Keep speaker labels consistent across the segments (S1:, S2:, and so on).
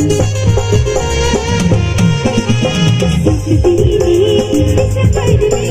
S1: Thank you.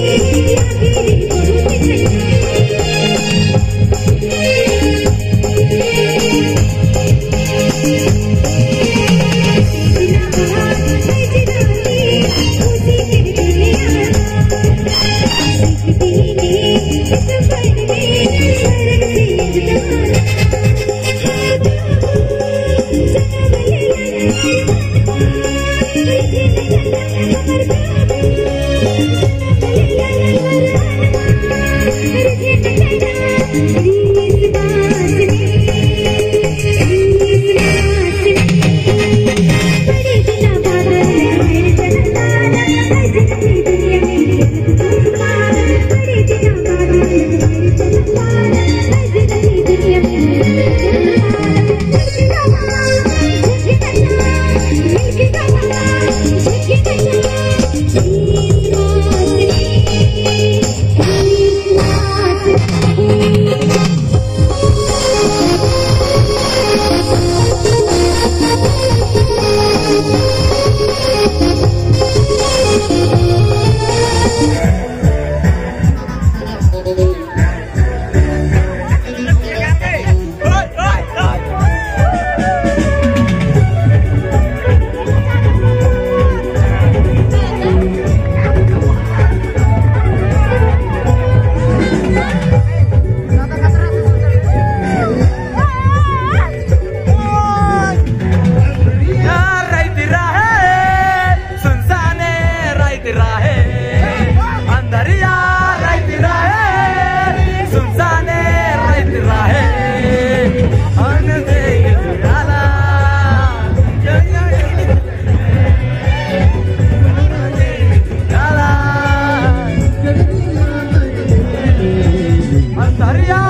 S2: சரியா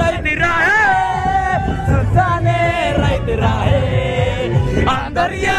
S2: రైతు రాహే సుల్తానే రైతు రాహే అందర్యా